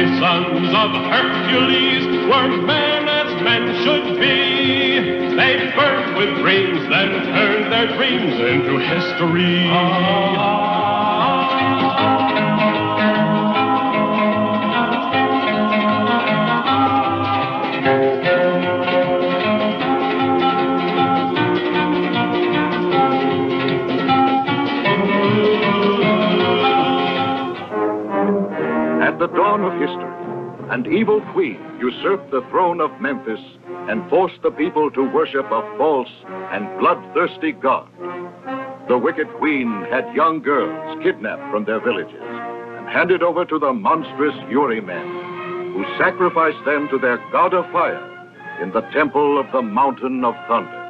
mighty sons of Hercules were men as men should be. They burned with dreams, then turned their dreams into history. History, an evil queen usurped the throne of Memphis and forced the people to worship a false and bloodthirsty god. The wicked queen had young girls kidnapped from their villages and handed over to the monstrous Uri men, who sacrificed them to their god of fire in the temple of the mountain of thunder.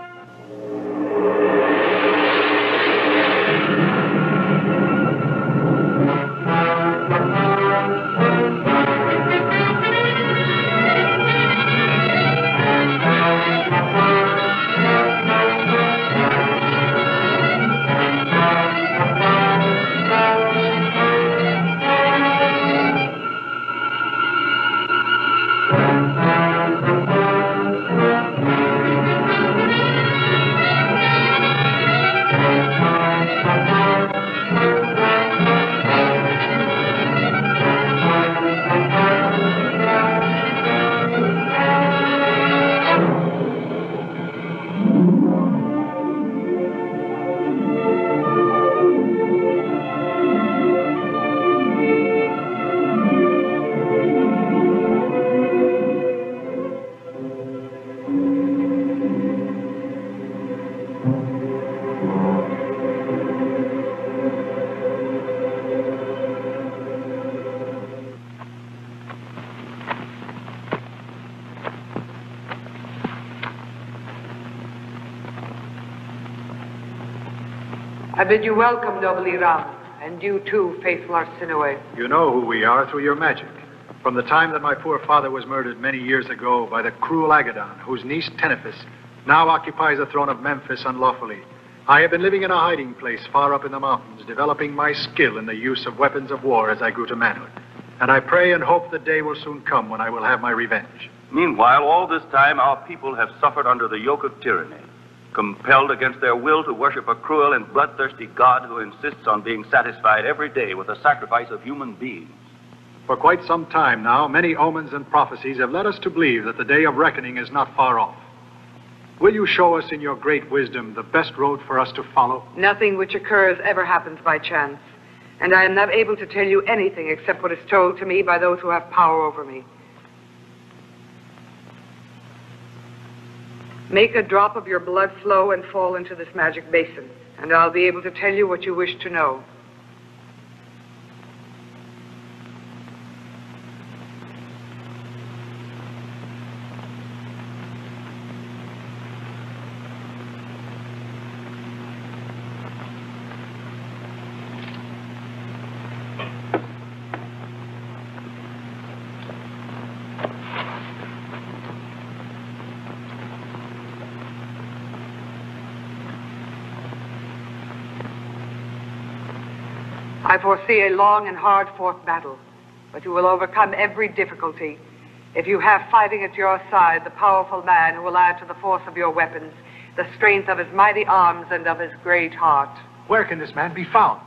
Bid you welcome, noble Iram, and you too, faithful Arsinoe. You know who we are through your magic. From the time that my poor father was murdered many years ago by the cruel Agaddon, whose niece Tenephis now occupies the throne of Memphis unlawfully, I have been living in a hiding place far up in the mountains, developing my skill in the use of weapons of war as I grew to manhood. And I pray and hope the day will soon come when I will have my revenge. Meanwhile, all this time, our people have suffered under the yoke of tyranny, compelled against their will to worship a cruel and bloodthirsty God who insists on being satisfied every day with the sacrifice of human beings. For quite some time now, many omens and prophecies have led us to believe that the day of reckoning is not far off. Will you show us in your great wisdom the best road for us to follow? Nothing which occurs ever happens by chance, and I am not able to tell you anything except what is told to me by those who have power over me. Make a drop of your blood flow and fall into this magic basin, and I'll be able to tell you what you wish to know. I foresee a long and hard fought battle, but you will overcome every difficulty if you have fighting at your side the powerful man who will add to the force of your weapons the strength of his mighty arms and of his great heart. Where can this man be found?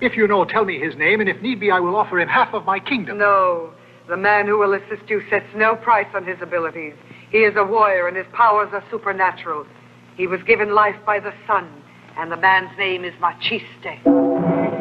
If you know, tell me his name, and if need be, I will offer him half of my kingdom. No, the man who will assist you sets no price on his abilities. He is a warrior, and his powers are supernatural. He was given life by the sun, and the man's name is Maciste.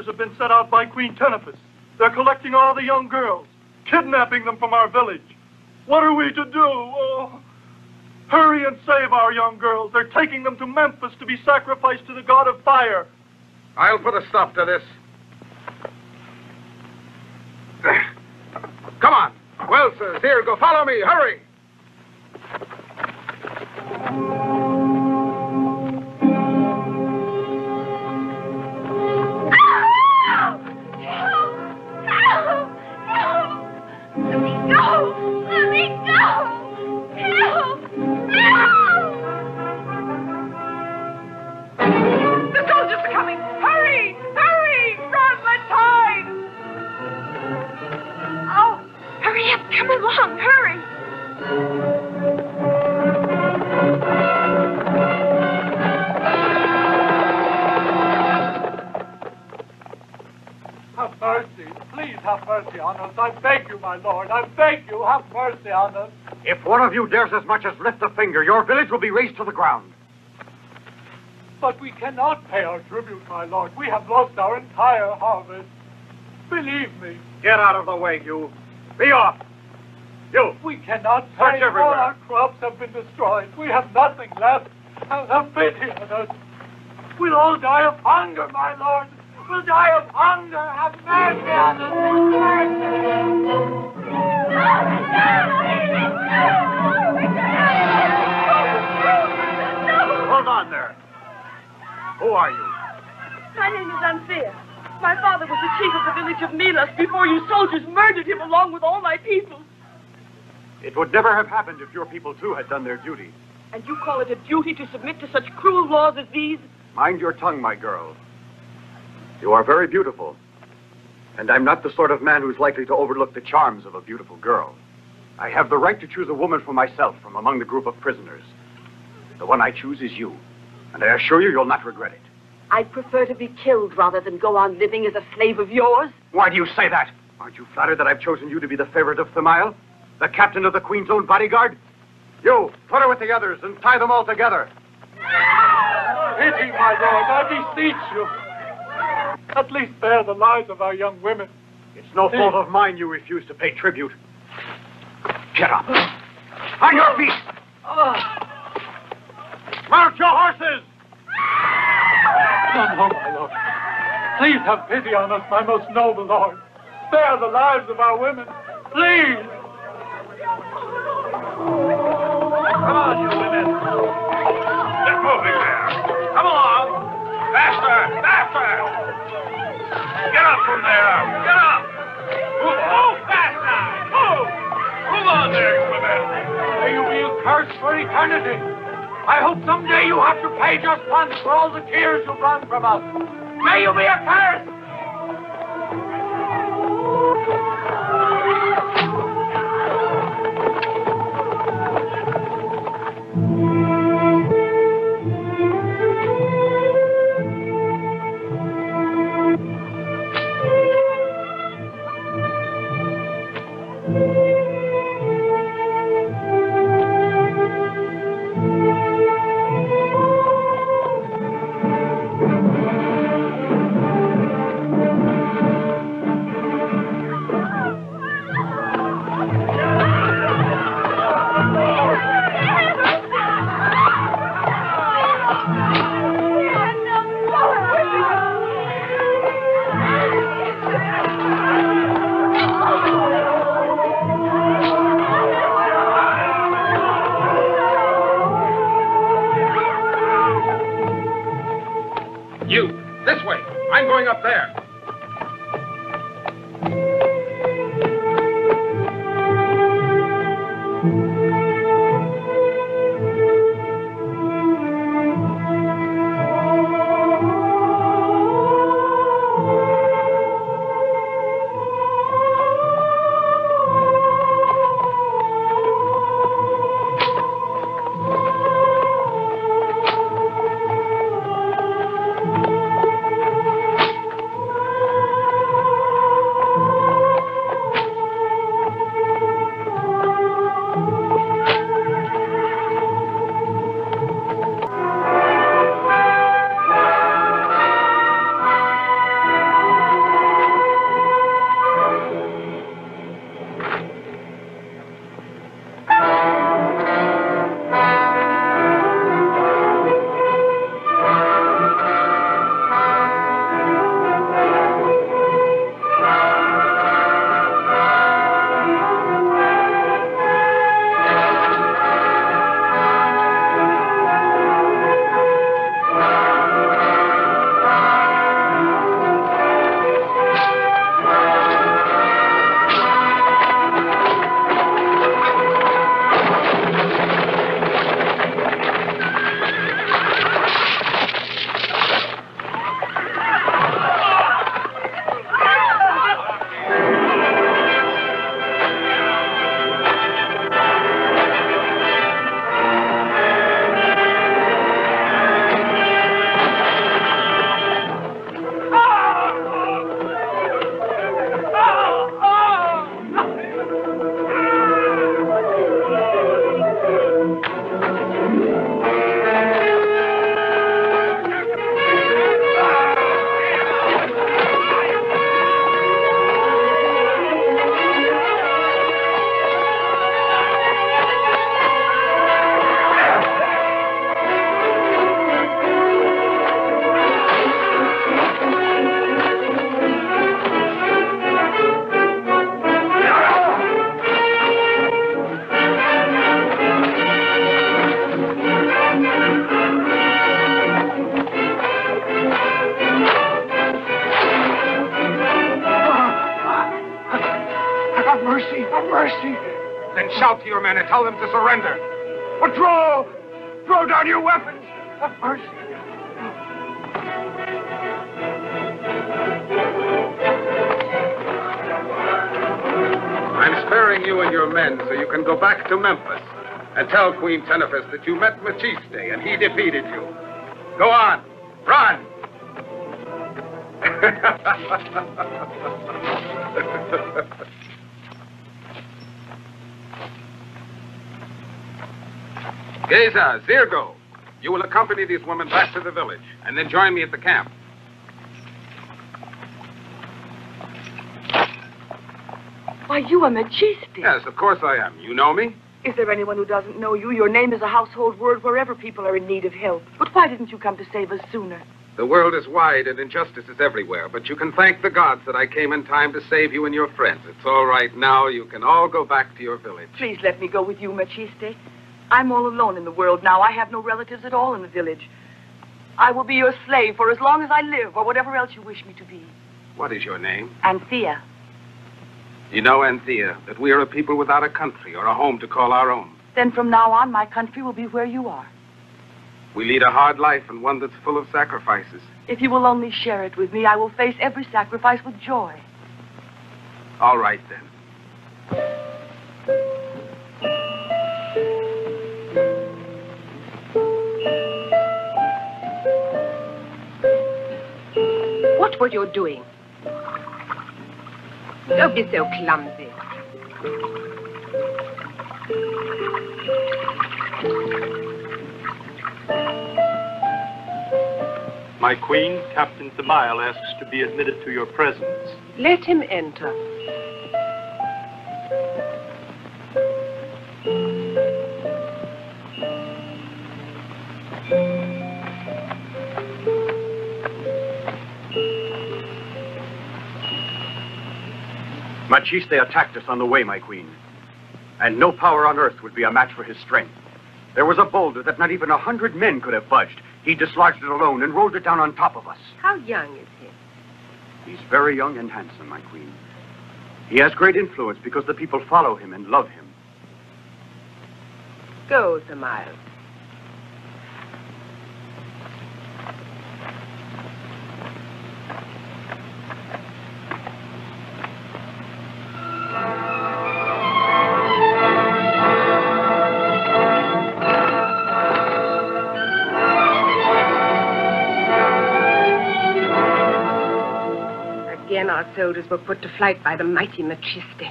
Soldiers have been sent out by Queen Tenephis. They're collecting all the young girls, kidnapping them from our village. What are we to do? Oh, hurry and save our young girls. They're taking them to Memphis to be sacrificed to the god of fire. I'll put a stop to this. Come on. Well, sirs, here, go follow me. Hurry. The soldiers are coming! Hurry! Hurry! Run, let's hide! Oh, hurry up. Come along. Hurry. Have mercy on us. I beg you, my lord. I beg you, have mercy on us. If one of you dares as much as lift a finger, your village will be razed to the ground. But we cannot pay our tribute, my lord. We have lost our entire harvest. Believe me. Get out of the way, you. Be off. You. We cannot Search pay. everywhere. All our crops have been destroyed. We have nothing left. Have, have pity on us. We'll all die of hunger, my lord. We'll die of hunger. Have mercy on us. Hold on there. Who are you? My name is Anthea. My father was the chief of the village of Milas before you soldiers murdered him along with all my people. It would never have happened if your people, too, had done their duty. And you call it a duty to submit to such cruel laws as these? Mind your tongue, my girl. You are very beautiful. And I'm not the sort of man who's likely to overlook the charms of a beautiful girl. I have the right to choose a woman for myself from among the group of prisoners. The one I choose is you. And I assure you, you'll not regret it. I'd prefer to be killed rather than go on living as a slave of yours. Why do you say that? Aren't you flattered that I've chosen you to be the favorite of Thamiel? The captain of the Queen's own bodyguard? You, put her with the others and tie them all together. Pity, my lord. I beseech you. At least spare the lives of our young women. It's no fault of mine you refuse to pay tribute. Get up. On your feet. Mount your horses. No, no, my lord. Please have pity on us, my most noble lord. Spare the lives of our women. Please. Come on, you women. Get moving there. Come along. Faster, faster. Get up from there. Get up. Move, move faster. Move. Move on there, women. May you be accursed for eternity. I hope someday you have to pay just once for all the tears you've run from us. May you be accursed. Defeated you. Go on. Run! Geza, Zirgo, you will accompany these women back to the village and then join me at the camp. Why, you are Maciste. Yes, of course I am. You know me? Is there anyone who doesn't know you? Your name is a household word wherever people are in need of help. But why didn't you come to save us sooner? The world is wide and injustice is everywhere, but you can thank the gods that I came in time to save you and your friends. It's all right now. You can all go back to your village. Please let me go with you, Maciste. I'm all alone in the world now. I have no relatives at all in the village. I will be your slave for as long as I live, or whatever else you wish me to be. What is your name? Anthea. You know, Anthea, that we are a people without a country or a home to call our own. Then from now on, my country will be where you are. We lead a hard life and one that's full of sacrifices. If you will only share it with me, I will face every sacrifice with joy. All right, then. What were you doing? Don't be so clumsy. My queen, Captain Thamile, asks to be admitted to your presence. Let him enter. Maciste attacked us on the way, my queen. And no power on earth would be a match for his strength. There was a boulder that not even a hundred men could have budged, He dislodged it alone and rolled it down on top of us. How young is he? He's very young and handsome, my queen. He has great influence because the people follow him and love him. Go, Sir Miles. Our soldiers were put to flight by the mighty Maciste.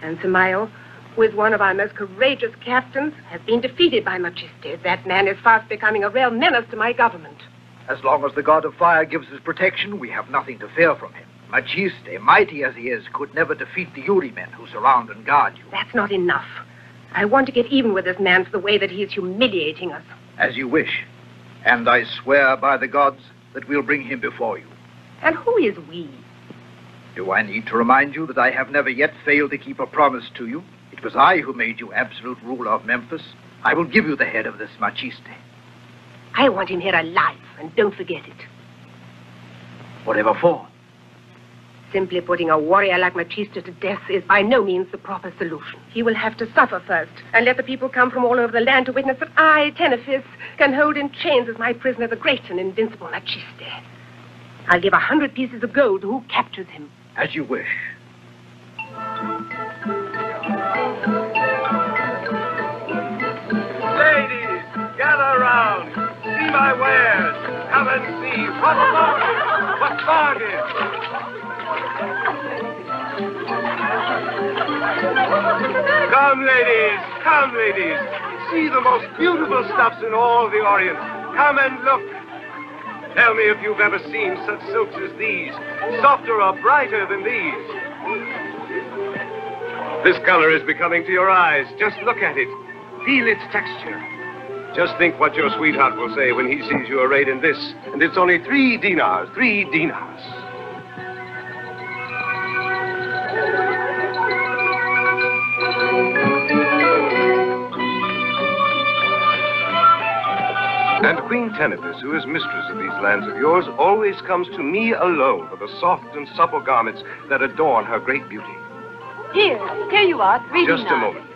And Samayo, with one of our most courageous captains, has been defeated by Maciste. That man is fast becoming a real menace to my government. As long as the god of fire gives us protection, we have nothing to fear from him. Maciste, mighty as he is, could never defeat the Yuri men who surround and guard you. That's not enough. I want to get even with this man for the way that he is humiliating us. As you wish. And I swear by the gods that we'll bring him before you. And who is we? Do I need to remind you that I have never yet failed to keep a promise to you? It was I who made you absolute ruler of Memphis. I will give you the head of this Maciste. I want him here alive, and don't forget it. Whatever for? Simply putting a warrior like Maciste to death is by no means the proper solution. He will have to suffer first, and let the people come from all over the land to witness that I, Tenephis, can hold in chains as my prisoner the great and invincible Maciste. I'll give a hundred pieces of gold to who captures him. As you wish. Ladies, gather round. See my wares. Come and see. What bargain? What bargain? Come, ladies. Come, ladies. See the most beautiful stuffs in all the Orient. Come and look. Tell me if you've ever seen such silks as these, softer or brighter than these. This color is becoming to your eyes. Just look at it. Feel its texture. Just think what your sweetheart will say when he sees you arrayed in this. And it's only three dinars. Three dinars. And Queen Tenephis, who is mistress of these lands of yours, always comes to me alone for the soft and supple garments that adorn her great beauty. Here, here you are, three Just a moment.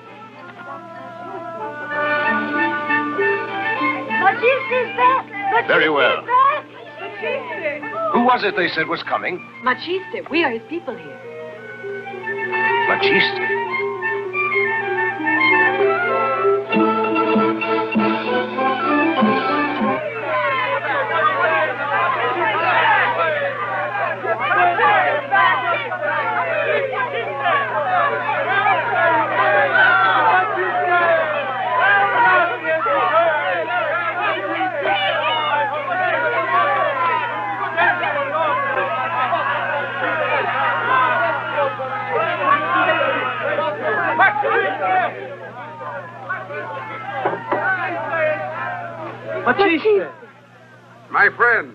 Maciste's back! Maciste's Very well. back! Who was it they said was coming? Maciste, we are his people here. Maciste. Batista! My friend.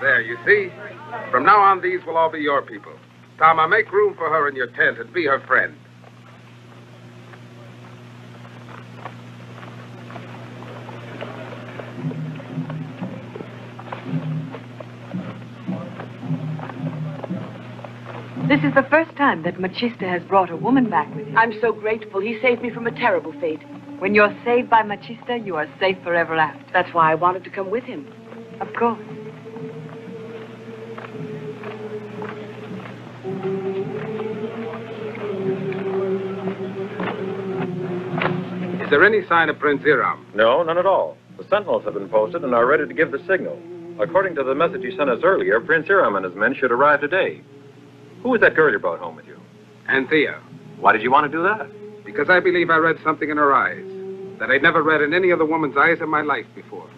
There, you see? From now on, these will all be your people. Tama, make room for her in your tent and be her friend. This is the first time that Maciste has brought a woman back with him. I'm so grateful. He saved me from a terrible fate. When you're saved by Maciste, you are safe forever after. That's why I wanted to come with him. Of course. Is there any sign of Prince Iram? No, none at all. The sentinels have been posted and are ready to give the signal. According to the message you sent us earlier, Prince Iram and his men should arrive today. Who was that girl you brought home with you? Anthea. Why did you want to do that? Because I believe I read something in her eyes that I'd never read in any other woman's eyes in my life before.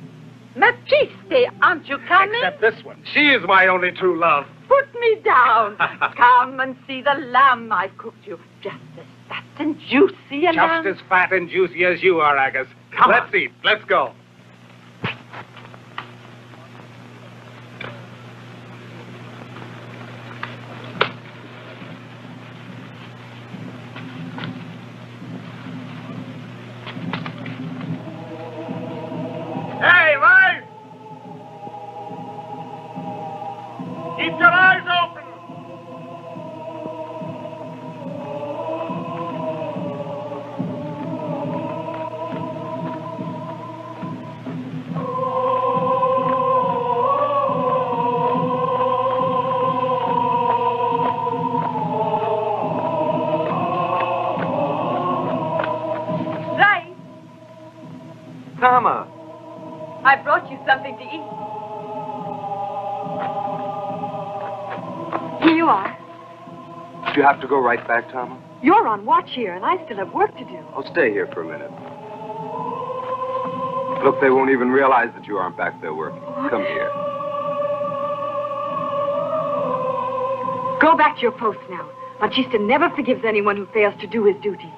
Maciste, aren't you coming? Except this one. She is my only true love. Put me down. Come and see the lamb I've cooked you. Just as fat and juicy a lamb. Just as fat and juicy as you are, Agus. Come Let's eat. Let's go. Go right back, Tama? You're on watch here, and I still have work to do. I'll stay here for a minute. Look, they won't even realize that you aren't back there working. Come here. Go back to your post now. Maciste never forgives anyone who fails to do his duty.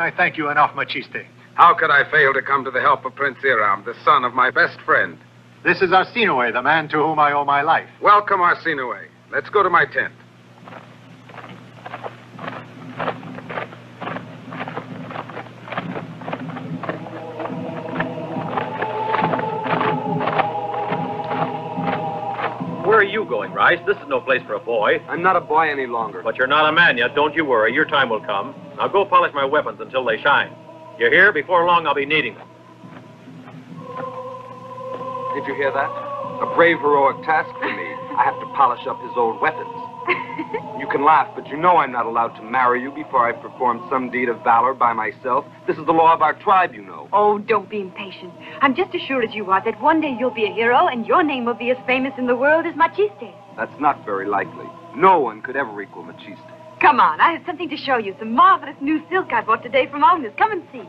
Can I thank you enough, Maciste? How could I fail to come to the help of Prince Iram, the son of my best friend? This is Arsinoe, the man to whom I owe my life. Welcome, Arsinoe. Let's go to my tent. Are you going, Rice? This is no place for a boy. I'm not a boy any longer. But you're not a man yet. Don't you worry. Your time will come. Now go polish my weapons until they shine. You hear? Before long, I'll be needing them. Did you hear that? A brave, heroic task for me. I have to polish up his old weapons. You can laugh, but you know I'm not allowed to marry you before I've performed some deed of valor by myself. This is the law of our tribe, you know. Oh, don't be impatient. I'm just as sure as you are that one day you'll be a hero and your name will be as famous in the world as Maciste. That's not very likely. No one could ever equal Maciste. Come on, I have something to show you. Some marvelous new silk I bought today from Agnes. Come and see.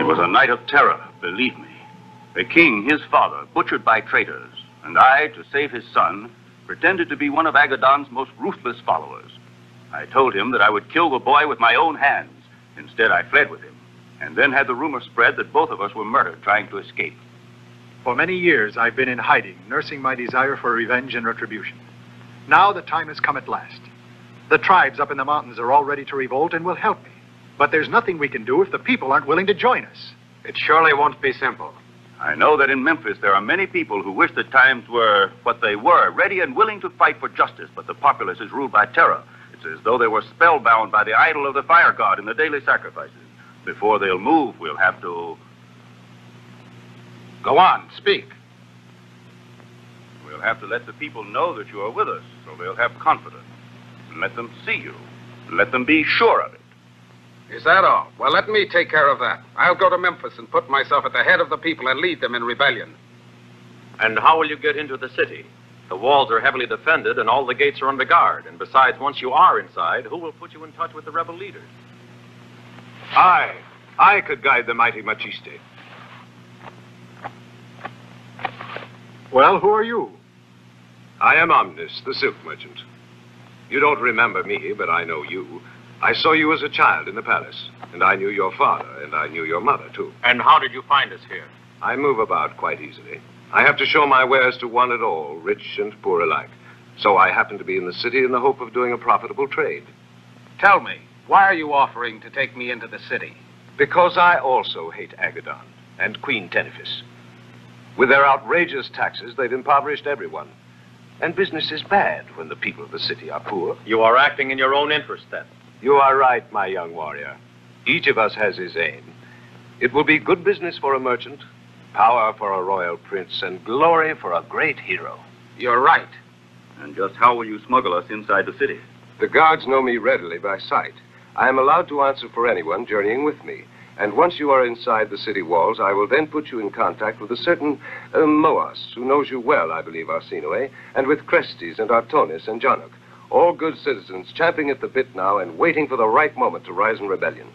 It was a night of terror, believe me. The king, his father, butchered by traitors, and I, to save his son, pretended to be one of Agadon's most ruthless followers. I told him that I would kill the boy with my own hands. Instead, I fled with him, and then had the rumor spread that both of us were murdered trying to escape. For many years, I've been in hiding, nursing my desire for revenge and retribution. Now the time has come at last. The tribes up in the mountains are all ready to revolt and will help me. But there's nothing we can do if the people aren't willing to join us. It surely won't be simple. I know that in Memphis there are many people who wish the times were what they were, ready and willing to fight for justice, but the populace is ruled by terror. It's as though they were spellbound by the idol of the fire god in the daily sacrifices. Before they'll move, we'll have to. Go on, speak. We'll have to let the people know that you are with us, so they'll have confidence. And let them see you. Let them be sure of it. Is that all? Well, let me take care of that. I'll go to Memphis and put myself at the head of the people and lead them in rebellion. And how will you get into the city? The walls are heavily defended and all the gates are under guard. And besides, once you are inside, who will put you in touch with the rebel leaders? I, I could guide the mighty Maciste. Well, who are you? I am Omnis, the silk merchant. You don't remember me, but I know you. I saw you as a child in the palace, and I knew your father, and I knew your mother, too. And how did you find us here? I move about quite easily. I have to show my wares to one and all, rich and poor alike. So I happen to be in the city in the hope of doing a profitable trade. Tell me, why are you offering to take me into the city? Because I also hate Agaddon and Queen Tenephis. With their outrageous taxes, they've impoverished everyone. And business is bad when the people of the city are poor. You are acting in your own interest, then. You are right, my young warrior. Each of us has his aim. It will be good business for a merchant, power for a royal prince, and glory for a great hero. You're right. And just how will you smuggle us inside the city? The guards know me readily by sight. I am allowed to answer for anyone journeying with me, And once you are inside the city walls, I will then put you in contact with a certain uh, Moas, who knows you well, I believe, Arsinoe, and with Crestes and Artonis and Jonok. All good citizens champing at the bit now and waiting for the right moment to rise in rebellion.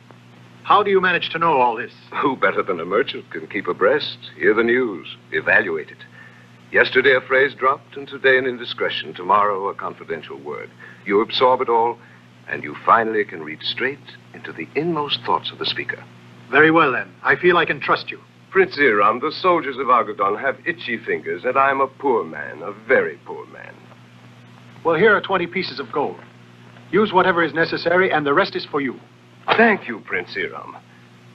How do you manage to know all this? Who better than a merchant can keep abreast, hear the news, evaluate it? Yesterday a phrase dropped, and today an indiscretion, tomorrow a confidential word. You absorb it all, and you finally can read straight into the inmost thoughts of the speaker. Very well, then. I feel I can trust you. Prince Iram, the soldiers of Agaddon have itchy fingers, and I am a poor man, a very poor man. Well, here are 20 pieces of gold. Use whatever is necessary, and the rest is for you. Thank you, Prince Iram.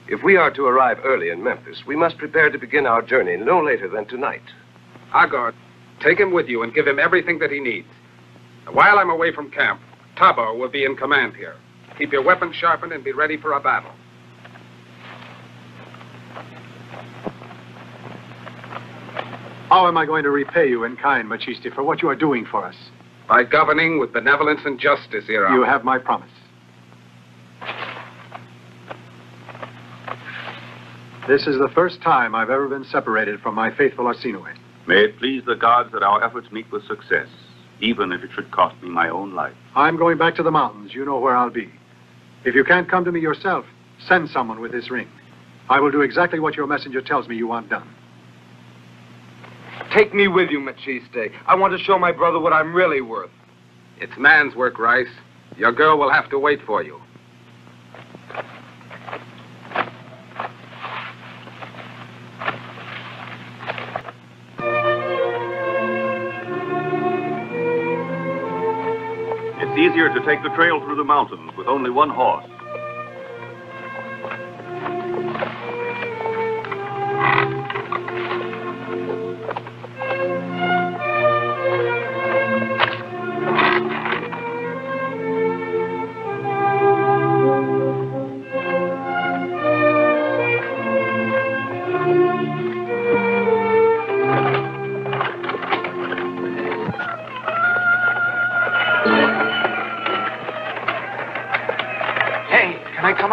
If we are to arrive early in Memphis, we must prepare to begin our journey no later than tonight. Agard, take him with you and give him everything that he needs. While I'm away from camp, Tabo will be in command here. Keep your weapons sharpened and be ready for a battle. How am I going to repay you in kind, Maciste, for what you are doing for us? By governing with benevolence and justice, Iram. You have my promise. This is the first time I've ever been separated from my faithful Arsinoe. May it please the gods that our efforts meet with success, even if it should cost me my own life. I'm going back to the mountains. You know where I'll be. If you can't come to me yourself, send someone with this ring. I will do exactly what your messenger tells me you want done. Take me with you, Maciste. I want to show my brother what I'm really worth. It's man's work, Rice. Your girl will have to wait for you. It's easier to take the trail through the mountains with only one horse.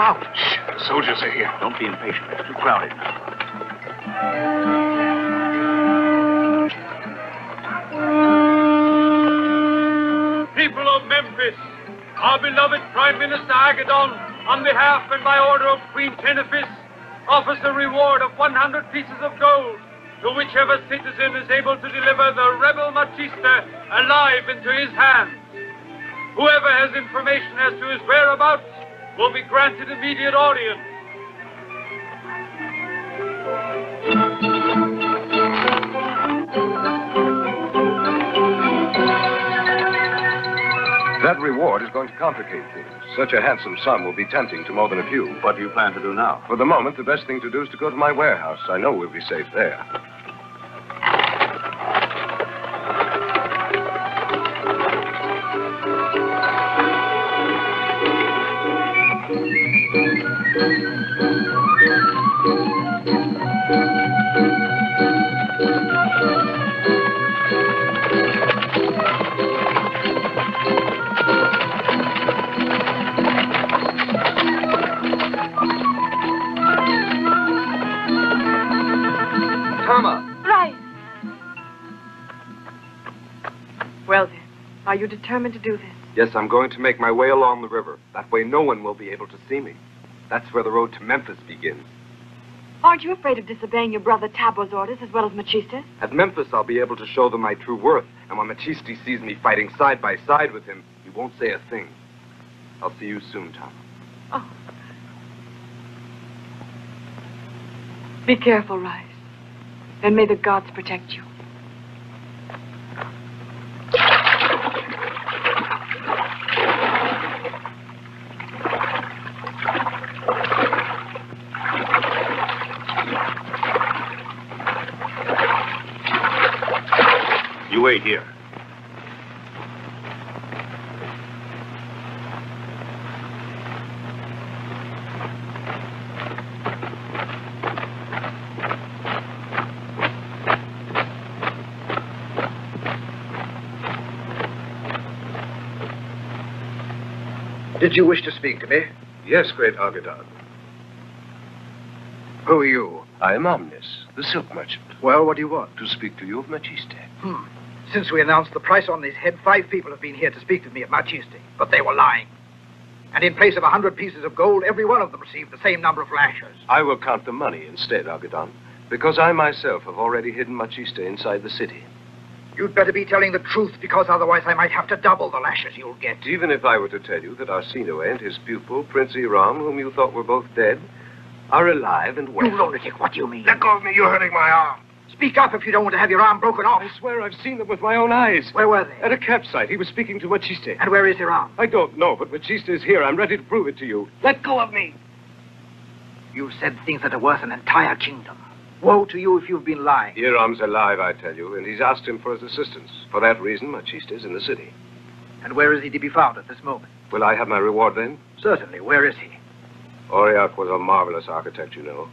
Can out? Shh, the soldiers are here. Don't be impatient. It's too crowded now. People of Memphis, our beloved Prime Minister Agadon, on behalf and by order of Queen Tenephis, offers a reward of 100 pieces of gold to whichever citizen is able to deliver the rebel Maciste alive into his hands. Whoever has information as to his whereabouts will be granted immediate audience. That reward is going to complicate things. Such a handsome sum will be tempting to more than a few. What do you plan to do now? For the moment, the best thing to do is to go to my warehouse. I know we'll be safe there. Are determined to do this? Yes, I'm going to make my way along the river. That way no one will be able to see me. That's where the road to Memphis begins. Aren't you afraid of disobeying your brother Tabo's orders as well as Maciste's? At Memphis, I'll be able to show them my true worth. And when Maciste sees me fighting side by side with him, he won't say a thing. I'll see you soon, Tom. Oh. Be careful, Rice. And may the gods protect you. You wait here. Did you wish to speak to me? Yes, great Agaddon. Who are you? I am Omnis, the silk merchant. Well, what do you want? To speak to you of Maciste. Hmm. Since we announced the price on this head, five people have been here to speak to me of Maciste, but they were lying. And in place of a hundred pieces of gold, every one of them received the same number of lashes. I will count the money instead, Agadan, because I myself have already hidden Maciste inside the city. You'd better be telling the truth, because otherwise I might have to double the lashes you'll get. Even if I were to tell you that Arsinoe and his pupil, Prince Iram, whom you thought were both dead, are alive and well. You lunatic, what do you mean? Let go of me, you're hurting my arm. Speak up if you don't want to have your arm broken off. I swear I've seen them with my own eyes. Where were they? At a campsite. He was speaking to Maciste. And where is Iram? I don't know, but Maciste is here. I'm ready to prove it to you. Let go of me. You've said things that are worth an entire kingdom. Woe to you if you've been lying. Iram's alive, I tell you, and he's asked him for his assistance. For that reason, Maciste is in the city. And where is he to be found at this moment? Will I have my reward then? Certainly. Where is he? Aurillac was a marvelous architect, you know.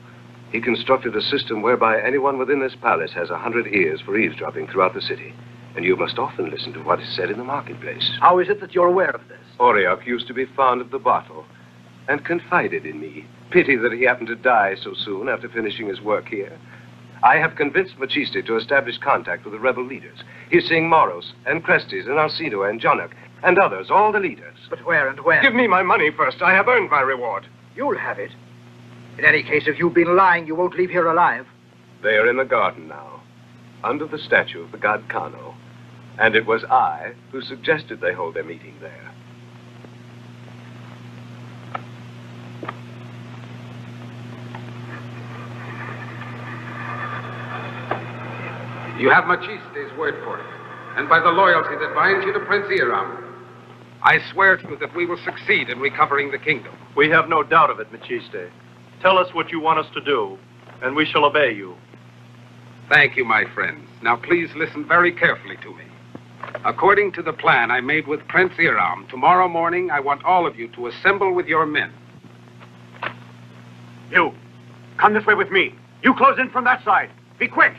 He constructed a system whereby anyone within this palace has a hundred ears for eavesdropping throughout the city. And you must often listen to what is said in the marketplace. How is it that you're aware of this? Aurillac used to be fond of the bottle and confided in me. Pity that he happened to die so soon after finishing his work here. I have convinced Maciste to establish contact with the rebel leaders. He's seeing Moros and Crestes and Alcido and Jonak and others, all the leaders. But where and when? Give me my money first. I have earned my reward. You'll have it. In any case, if you've been lying, you won't leave here alive. They are in the garden now, under the statue of the god Kano. And it was I who suggested they hold their meeting there. You have Maciste's word for it, and by the loyalty that binds you to Prince Iram. I swear to you that we will succeed in recovering the kingdom. We have no doubt of it, Maciste. Tell us what you want us to do, and we shall obey you. Thank you, my friends. Now please listen very carefully to me. According to the plan I made with Prince Iram, tomorrow morning I want all of you to assemble with your men. You, come this way with me. You close in from that side. Be quick.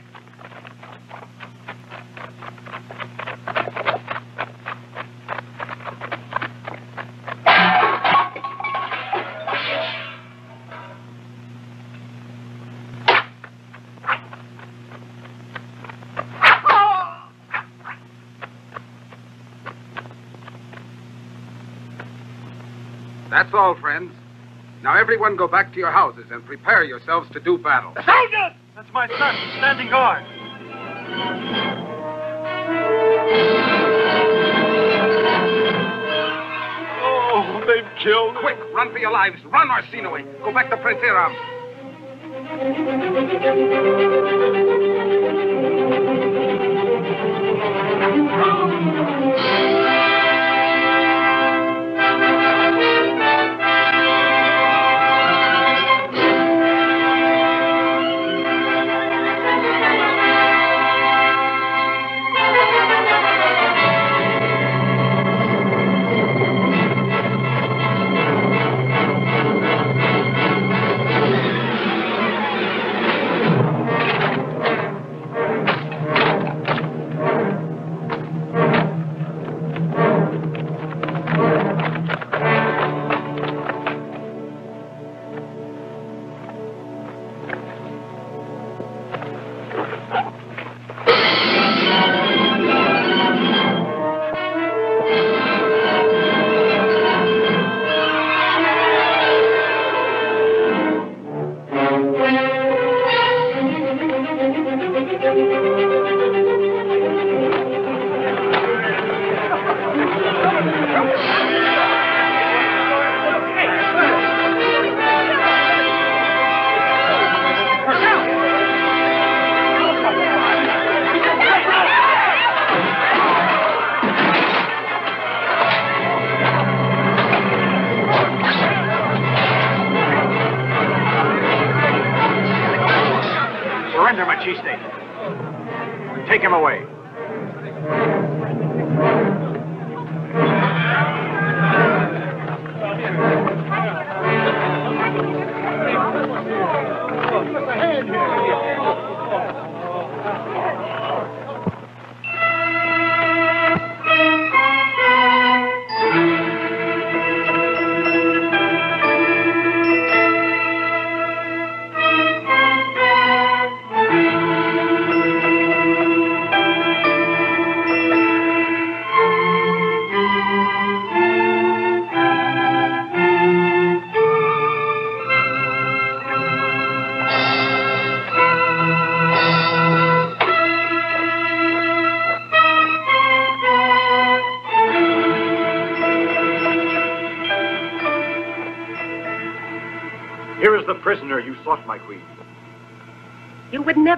All, friends. Now everyone go back to your houses and prepare yourselves to do battle. Soldiers! That's my son. Standing guard. Oh, they've killed. him. Quick, run for your lives. Run, Arsinoe. Go back to Prince Iram. Surrender,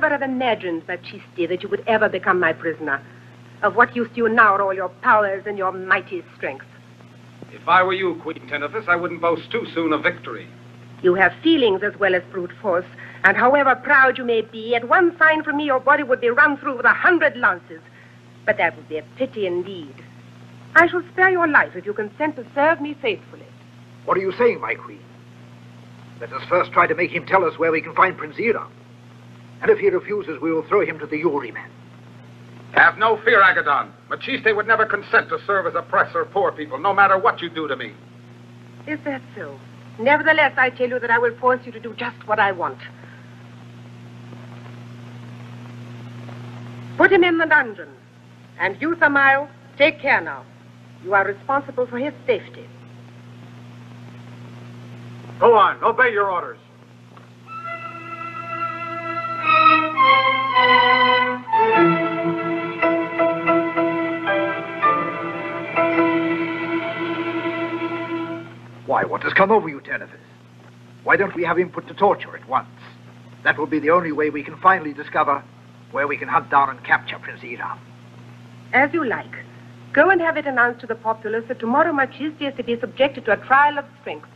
never have imagined, Maciste, that you would ever become my prisoner. Of what use to you now are all your powers and your mighty strength? If I were you, Queen Tenephis, I wouldn't boast too soon of victory. You have feelings as well as brute force, and however proud you may be, at one sign from me your body would be run through with a hundred lances. But that would be a pity indeed. I shall spare your life if you consent to serve me faithfully. What are you saying, my queen? Let us first try to make him tell us where we can find Prince Iram. And if he refuses, we will throw him to the Yuuri-men. Have no fear, Agaddon. Maciste would never consent to serve as oppressor of poor people, no matter what you do to me. Is that so? Nevertheless, I tell you that I will force you to do just what I want. Put him in the dungeon. And you, Samael, take care now. You are responsible for his safety. Go on, obey your orders. Why, what has come over you, Tenephis? Why don't we have him put to torture at once? That will be the only way we can finally discover where we can hunt down and capture Prince Iram. As you like. Go and have it announced to the populace that tomorrow Maciste is to be subjected to a trial of strength.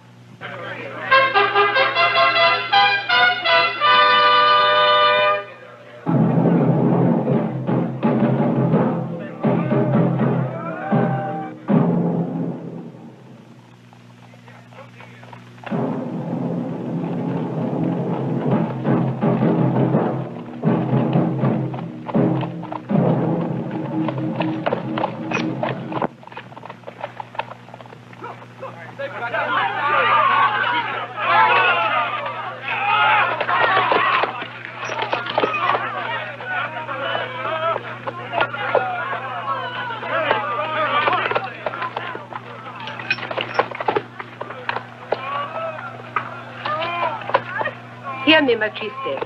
Hear me, Maciste.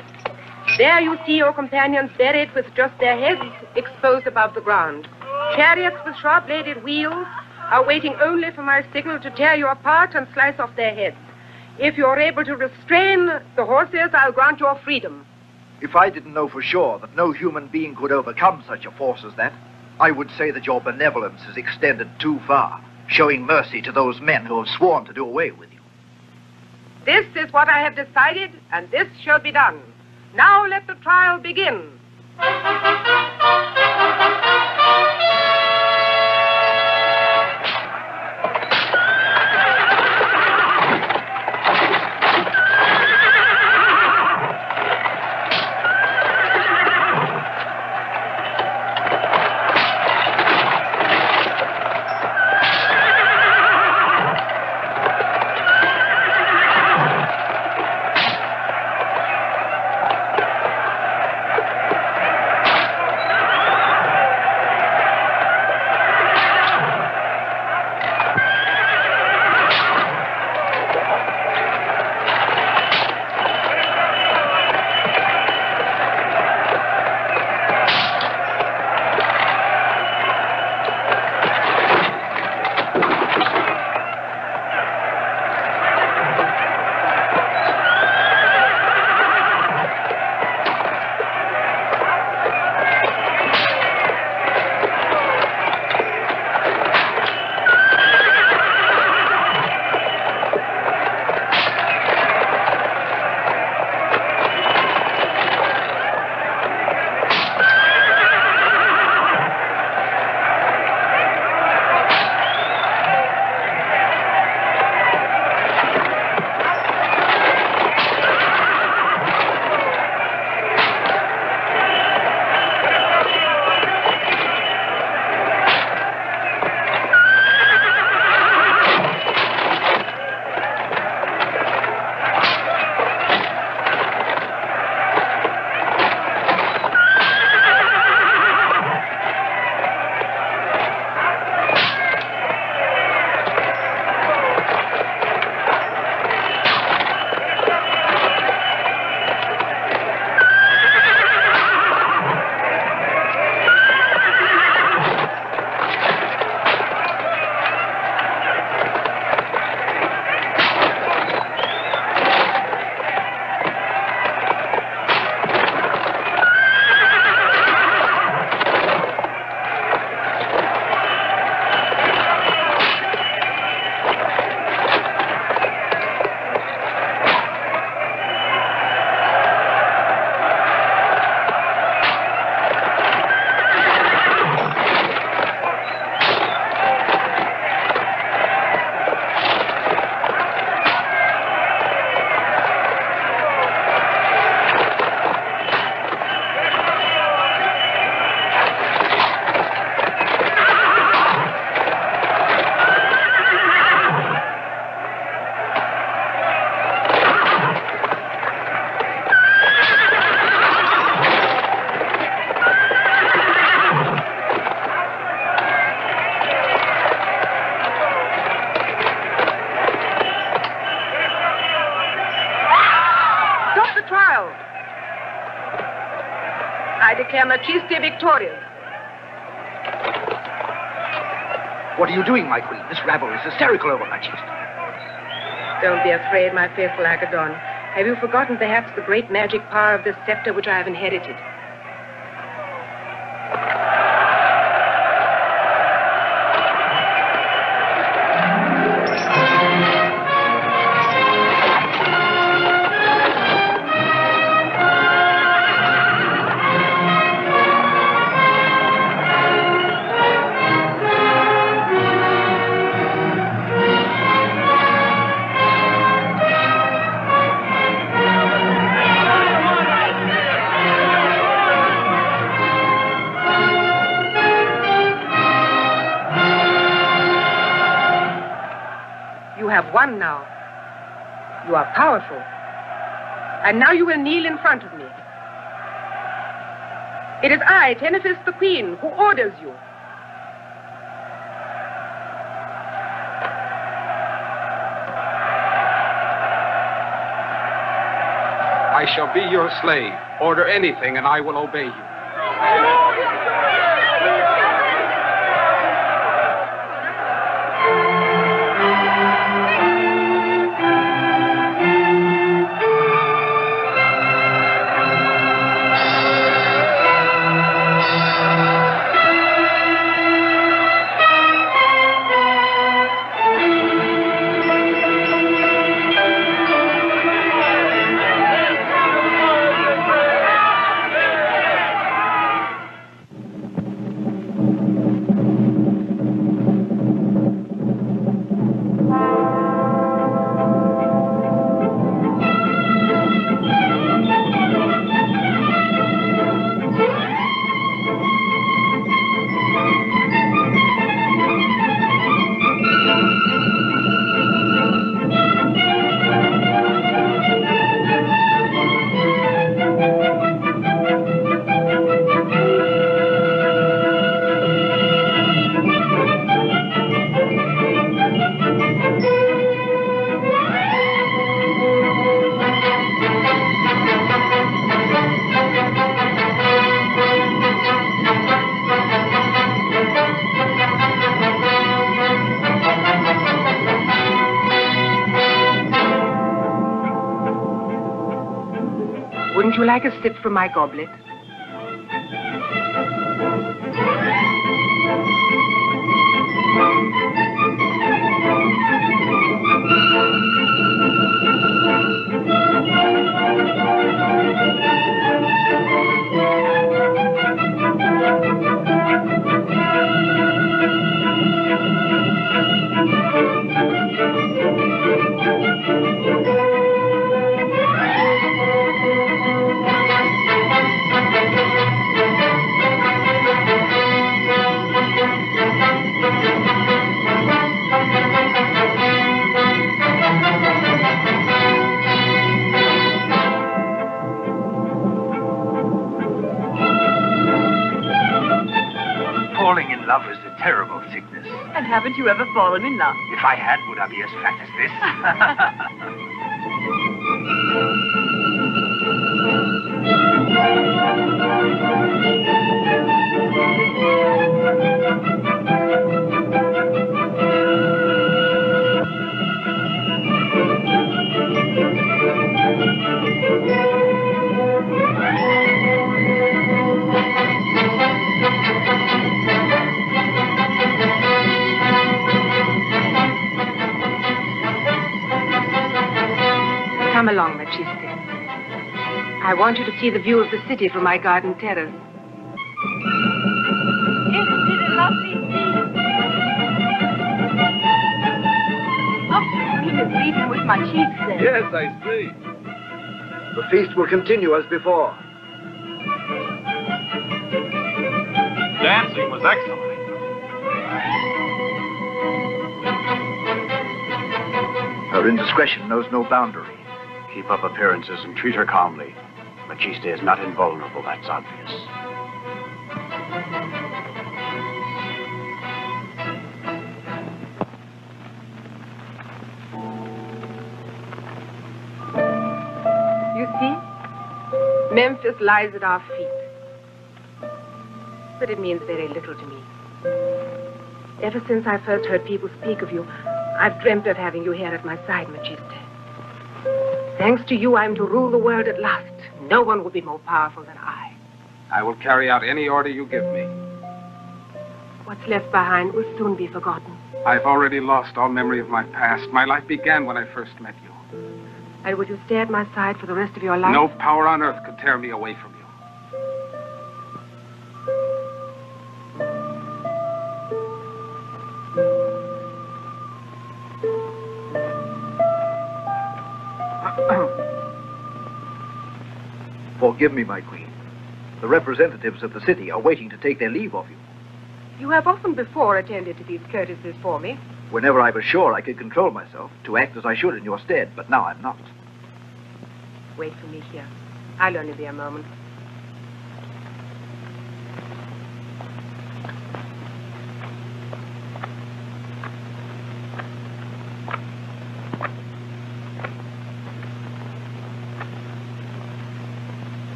There you see your companions buried with just their heads exposed above the ground. Chariots with sharp-bladed wheels are waiting only for my signal to tear you apart and slice off their heads. If you're able to restrain the horses, I'll grant your freedom. If I didn't know for sure that no human being could overcome such a force as that, I would say that your benevolence is extended too far, showing mercy to those men who have sworn to do away with you. This is what I have decided, and this shall be done. Now let the trial begin. Victorious. What are you doing, my queen? This rabble is hysterical over Maciste. Don't be afraid, my faithful Agadon. Have you forgotten perhaps the great magic power of this scepter which I have inherited? And now you will kneel in front of me. It is I, Tenephis the Queen, who orders you. I shall be your slave. Order anything, and I will obey you. Wouldn't you like a sip from my goblet? Terrible sickness. And haven't you ever fallen in love? If I had, would I be as fat as this? I want you to see the view of the city from my garden terrace. Isn't it a lovely scene? Oh, the queen is leaving with my chiefs then. Yes, I see. The feast will continue as before. Dancing was excellent. Her indiscretion knows no boundary. Keep up appearances and treat her calmly. Maciste is not invulnerable, that's obvious. You see? Memphis lies at our feet. but it means very little to me. Ever since I first heard people speak of you, I've dreamt of having you here at my side, Maciste. Thanks to you, I'm to rule the world at last. No one will be more powerful than I. I will carry out any order you give me. What's left behind will soon be forgotten. I've already lost all memory of my past. My life began when I first met you. And would you stay at my side for the rest of your life? No power on earth could tear me away from you. Forgive me, my queen. The representatives of the city are waiting to take their leave of you. You have often before attended to these courtesies for me. Whenever I was sure I could control myself to act as I should in your stead, but now I'm not. Wait for me here. I'll only be a moment.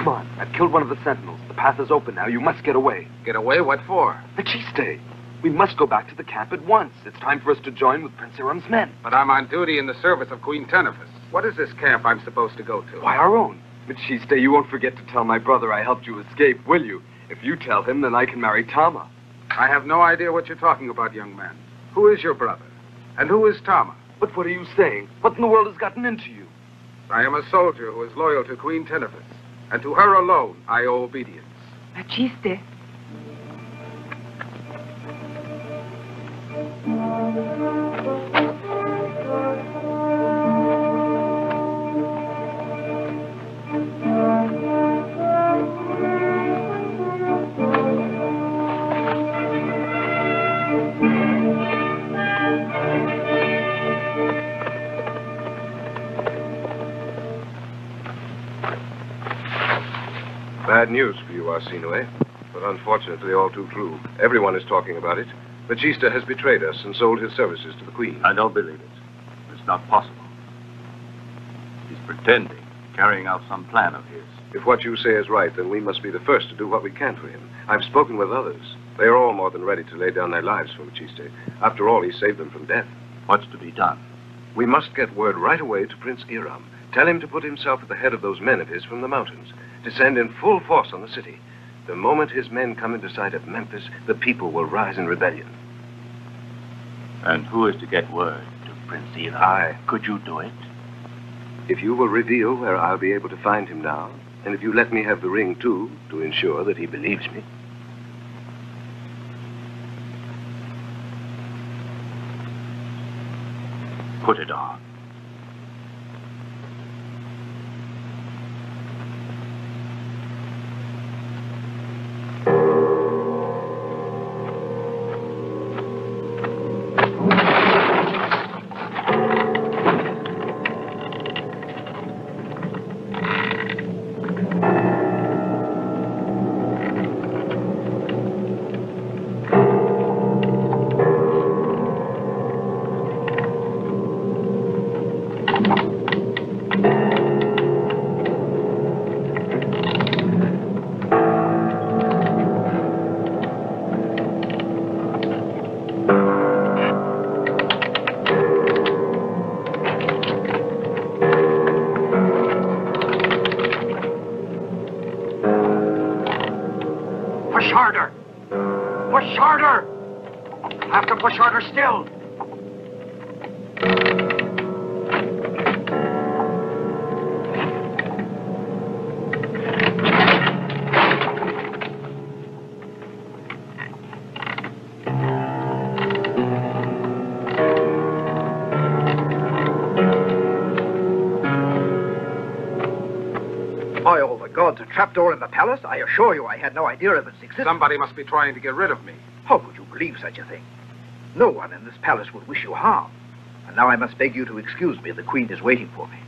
Come on. I've killed one of the sentinels. The path is open now. You must get away. Get away? What for? Maciste! We must go back to the camp at once. It's time for us to join with Prince Iram's men. But I'm on duty in the service of Queen Tenefis. What is this camp I'm supposed to go to? Why, our own. Maciste, you won't forget to tell my brother I helped you escape, will you? If you tell him, then I can marry Tama. I have no idea what you're talking about, young man. Who is your brother? And who is Tama? But what are you saying? What in the world has gotten into you? I am a soldier who is loyal to Queen Tenefis, and to her alone I owe obedience. Maciste. Bad news for you, Arsinoe, but unfortunately all too true. Everyone is talking about it. Maciste has betrayed us and sold his services to the Queen. I don't believe it. It's not possible. He's pretending, carrying out some plan of his. If what you say is right, then we must be the first to do what we can for him. I've spoken with others. They are all more than ready to lay down their lives for Maciste. After all, he saved them from death. What's to be done? We must get word right away to Prince Iram. Tell him to put himself at the head of those men of his from the mountains. Descend in full force on the city. The moment his men come into sight of Memphis, the people will rise in rebellion. And who is to get word to Prince Iram? I. Could you do it? If you will reveal where I'll be able to find him now, and if you let me have the ring, too, to ensure that he believes me. Put it on. Trapdoor in the palace? I assure you I had no idea of its existence. Somebody must be trying to get rid of me. How could you believe such a thing? No one in this palace would wish you harm. And now I must beg you to excuse me. The queen is waiting for me.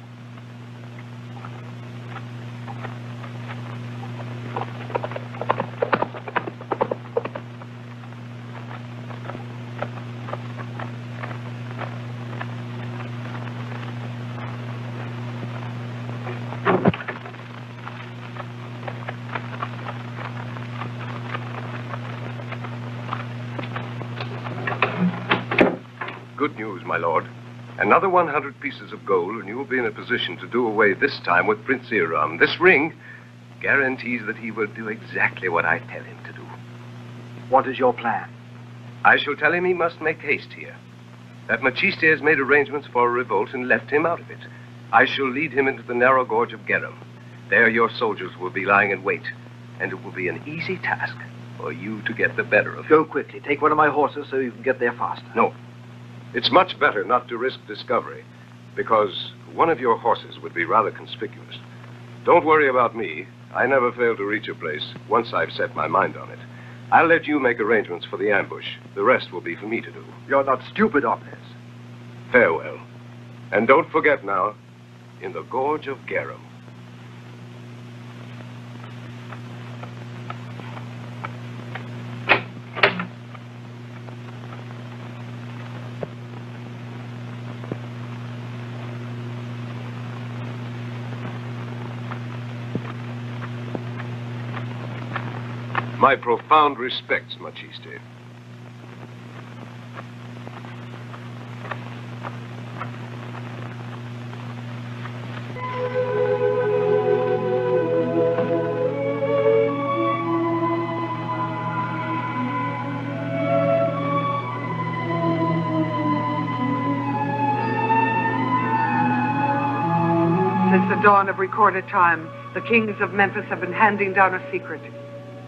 good news, my lord. Another 100 pieces of gold, and you will be in a position to do away this time with Prince Iram. This ring guarantees that he will do exactly what I tell him to do. What is your plan? I shall tell him he must make haste here. That Maciste has made arrangements for a revolt and left him out of it. I shall lead him into the narrow gorge of Geram. There your soldiers will be lying in wait, and it will be an easy task for you to get the better of him. Go quickly. Take one of my horses so you can get there faster. No. It's much better not to risk discovery, because one of your horses would be rather conspicuous. Don't worry about me. I never fail to reach a place once I've set my mind on it. I'll let you make arrangements for the ambush. The rest will be for me to do. You're not stupid, Omnes. Farewell. And don't forget now, in the gorge of Garum. My profound respects, Maciste. Since the dawn of recorded time, the kings of Memphis have been handing down a secret.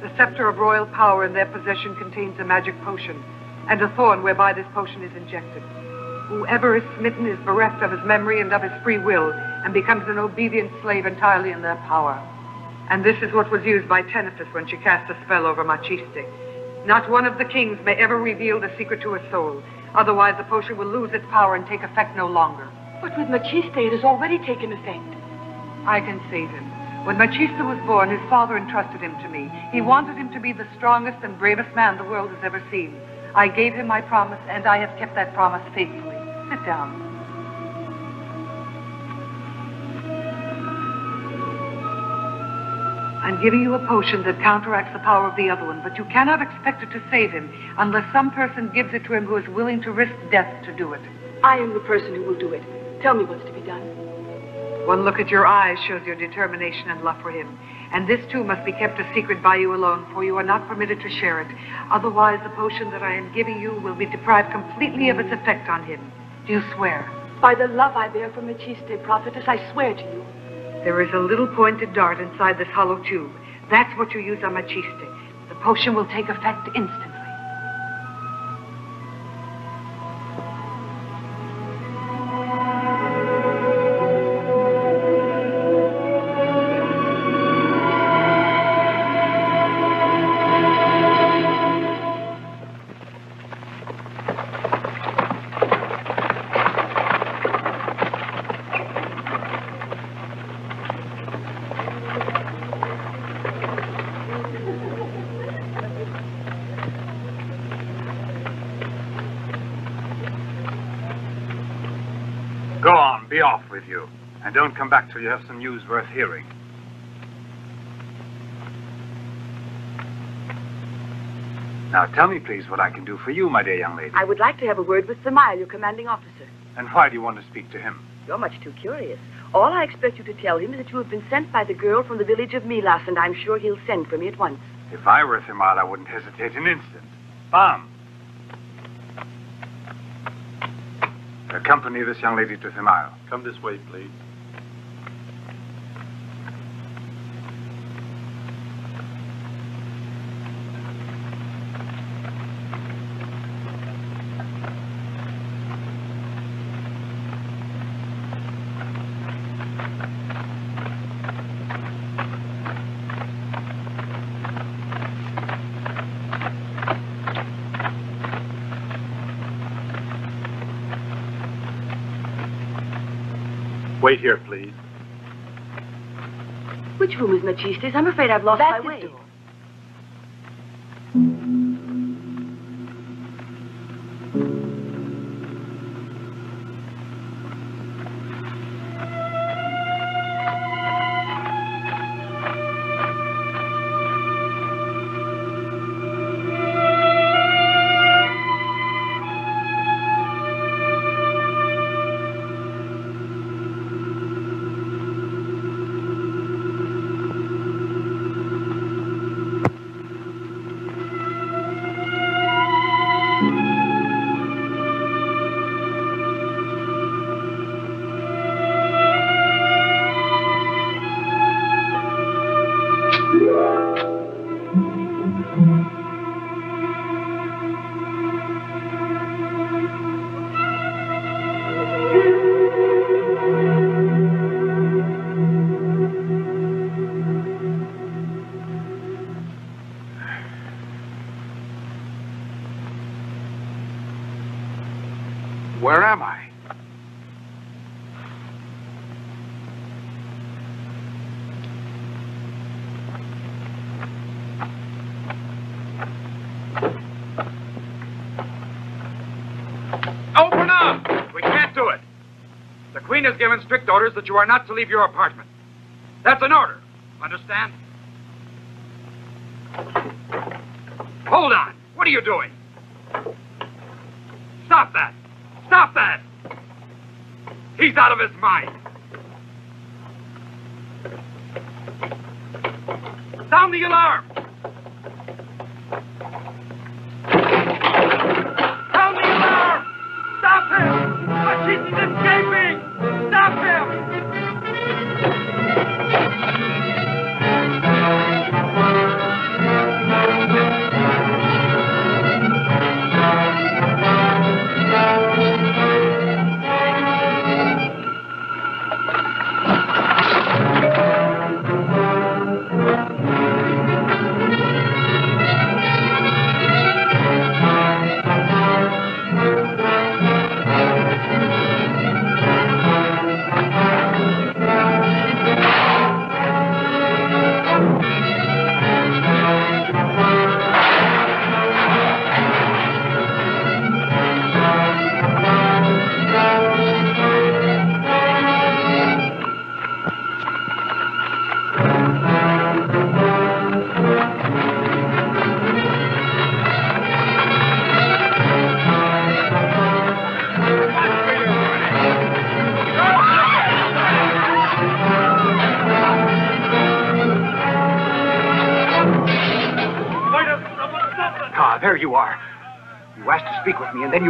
The scepter of royal power in their possession contains a magic potion, and a thorn whereby this potion is injected. Whoever is smitten is bereft of his memory and of his free will, and becomes an obedient slave entirely in their power. And this is what was used by Tenephis when she cast a spell over Maciste. Not one of the kings may ever reveal the secret to a soul, otherwise the potion will lose its power and take effect no longer. But with Maciste, it has already taken effect. I can save him. When Maciste was born, his father entrusted him to me. He wanted him to be the strongest and bravest man the world has ever seen. I gave him my promise, and I have kept that promise faithfully. Sit down. I'm giving you a potion that counteracts the power of the other one, but you cannot expect it to save him unless some person gives it to him who is willing to risk death to do it. I am the person who will do it. Tell me what's to be done. One look at your eyes shows your determination and love for him. And this too must be kept a secret by you alone, for you are not permitted to share it. Otherwise, the potion that I am giving you will be deprived completely of its effect on him. Do you swear? By the love I bear for Maciste, prophetess, I swear to you. There is a little pointed dart inside this hollow tube. That's what you use on Maciste. The potion will take effect instantly. Go on, be off with you. And don't come back till you have some news worth hearing. Now tell me, please, what I can do for you, my dear young lady. I would like to have a word with Samael, your commanding officer. And why do you want to speak to him? You're much too curious. All I expect you to tell him is that you have been sent by the girl from the village of Milas, and I'm sure he'll send for me at once. If I were Thimal, I wouldn't hesitate an instant. Bam! Accompany this young lady to Thimal. Come this way, please. Wait here, please. Which room is Maciste's? I'm afraid I've lost That's my way. The Has given strict orders that you are not to leave your apartment. That's an order. Understand? Hold on. What are you doing? Stop that. Stop that. He's out of his mind. Sound the alarm.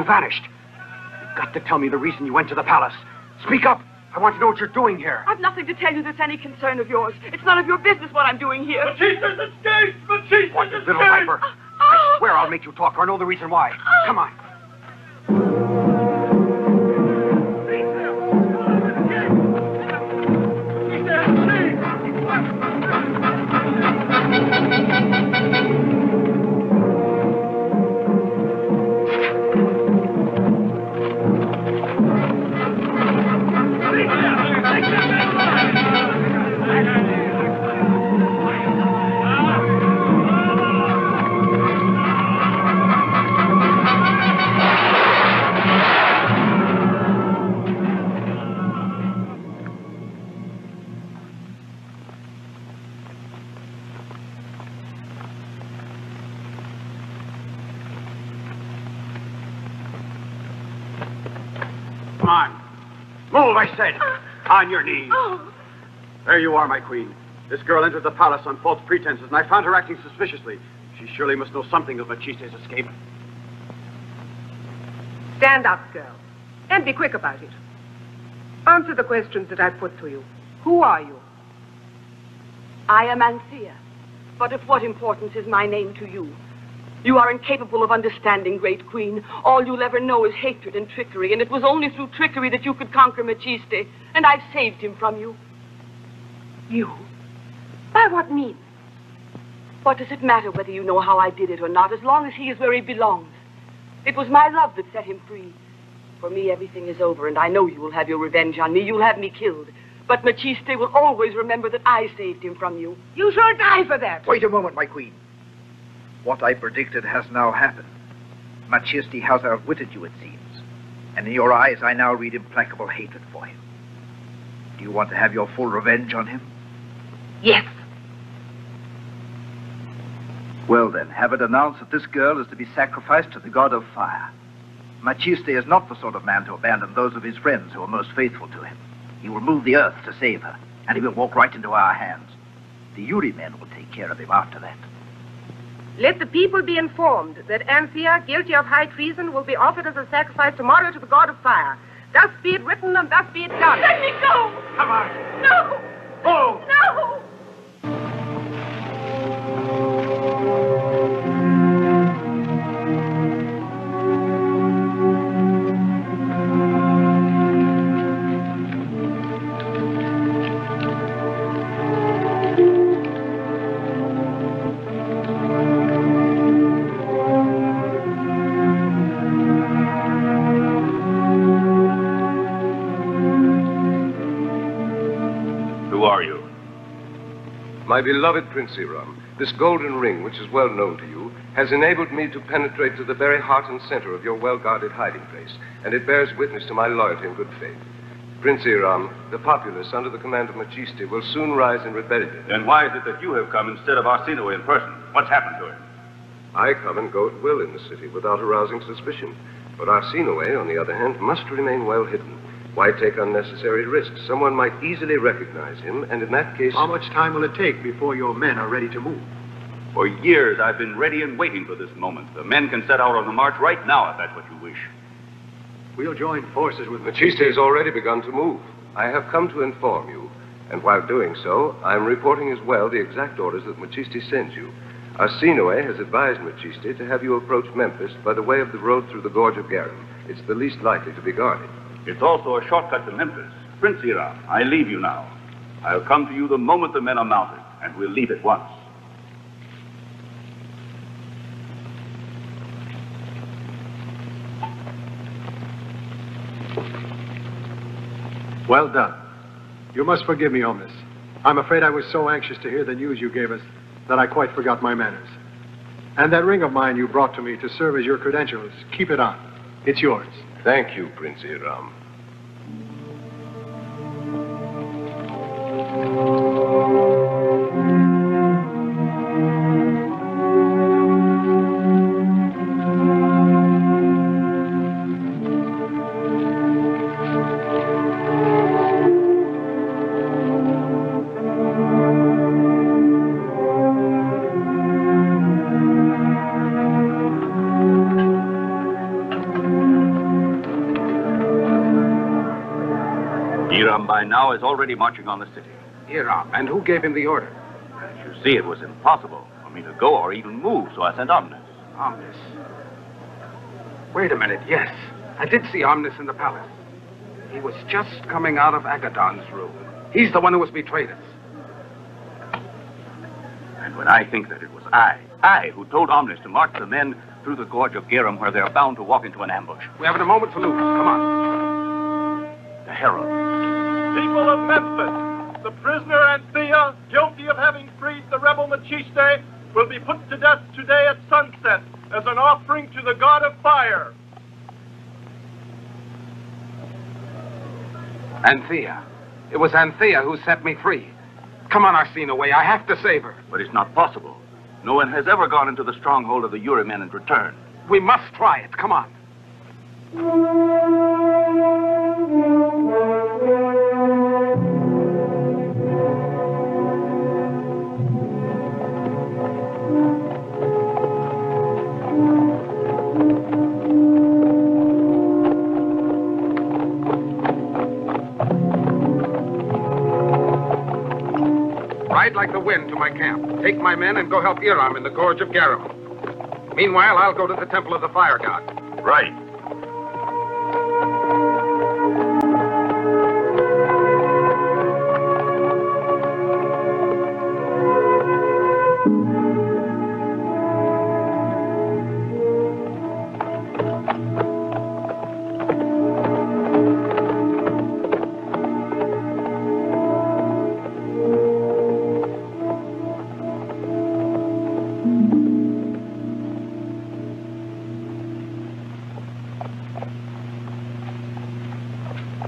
And you vanished. You've got to tell me the reason you went to the palace. Speak up. I want to know what you're doing here. I've nothing to tell you that's any concern of yours. It's none of your business what I'm doing here. Maciste's escaped! Maciste What, you little viper? I swear I'll make you talk, or I know the reason why. Ah. Come on. On your knees. Oh. There you are, my queen. This girl entered the palace on false pretenses, and I found her acting suspiciously. She surely must know something of Maciste's escape. Stand up, girl. And be quick about it. Answer the questions that I put to you. Who are you? I am Anthea. But of what importance is my name to you? You are incapable of understanding, great queen. All you'll ever know is hatred and trickery, and it was only through trickery that you could conquer Maciste, and I've saved him from you. You? By what means? What does it matter whether you know how I did it or not, as long as he is where he belongs? It was my love that set him free. For me, everything is over, and I know you will have your revenge on me. You'll have me killed. But Maciste will always remember that I saved him from you. You shall die for that. Wait a moment, my queen. What I predicted has now happened. Maciste has outwitted you, it seems. And in your eyes, I now read implacable hatred for him. Do you want to have your full revenge on him? Yes. Well, then, have it announced that this girl is to be sacrificed to the god of fire. Maciste is not the sort of man to abandon those of his friends who are most faithful to him. He will move the earth to save her, and he will walk right into our hands. The Yuri men will take care of him after that. Let the people be informed that Anthea, guilty of high treason, will be offered as a sacrifice tomorrow to the god of fire. Thus be it written and thus be it done. Let me go! Come on. No! Oh! No! Beloved Prince Iram, this golden ring, which is well known to you, has enabled me to penetrate to the very heart and center of your well guarded hiding place, and it bears witness to my loyalty and good faith. Prince Iram, the populace under the command of Maciste will soon rise in rebellion. Then why is it that you have come instead of Arsinoe in person? What's happened to him? I come and go at will in the city without arousing suspicion. But Arsinoe, on the other hand, must remain well hidden. Why take unnecessary risks? Someone might easily recognize him, and in that case. How much time will it take before your men are ready to move? For years, I've been ready and waiting for this moment. The men can set out on the march right now if that's what you wish. We'll join forces with Maciste has already begun to move. I have come to inform you, and while doing so, I'm reporting as well the exact orders that Maciste sends you. Arsinoe has advised Maciste to have you approach Memphis by the way of the road through the Gorge of Garum. It's the least likely to be guarded. It's also a shortcut to Memphis. Prince Iram, I leave you now. I'll come to you the moment the men are mounted, and we'll leave at once. Well done. You must forgive me, Omnis. I'm afraid I was so anxious to hear the news you gave us that I quite forgot my manners. And that ring of mine you brought to me to serve as your credentials, keep it on. It's yours. Thank you, Prince Iram. Already marching on the city. Iram, and who gave him the order? As you see, it was impossible for me to go or even move, so I sent Omnis. Omnis. Wait a minute, yes. I did see Omnis in the palace. He was just coming out of Agadon's room. He's the one who has betrayed us. And when I think that it was I, I who told Omnis to march the men through the gorge of Garum where they're bound to walk into an ambush. We haven't a moment to lose. Come on. The herald. People of Memphis, the prisoner Anthea, guilty of having freed the rebel Maciste, will be put to death today at sunset as an offering to the god of fire. Anthea. It was Anthea who set me free. Come on, Arsinoe. I have to save her. But it's not possible. No one has ever gone into the stronghold of the Uri men and returned. We must try it. Come on. Ride like the wind to my camp. Take my men and go help Iram in the gorge of Garum. Meanwhile, I'll go to the Temple of the Fire God. Right.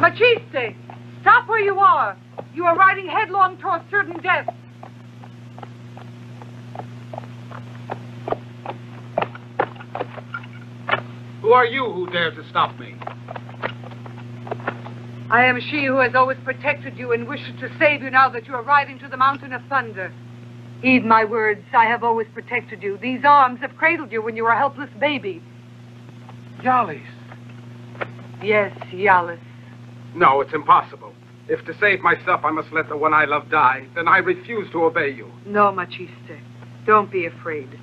Maciste, stop where you are. You are riding headlong towards certain death. Who are you who dare to stop me? I am she who has always protected you and wishes to save you now that you are riding to the mountain of thunder. Heed my words. I have always protected you. These arms have cradled you when you were a helpless baby. Yalis. Yes, Yalis. No, it's impossible. If to save myself I must let the one I love die, then I refuse to obey you. No, Maciste. Don't be afraid.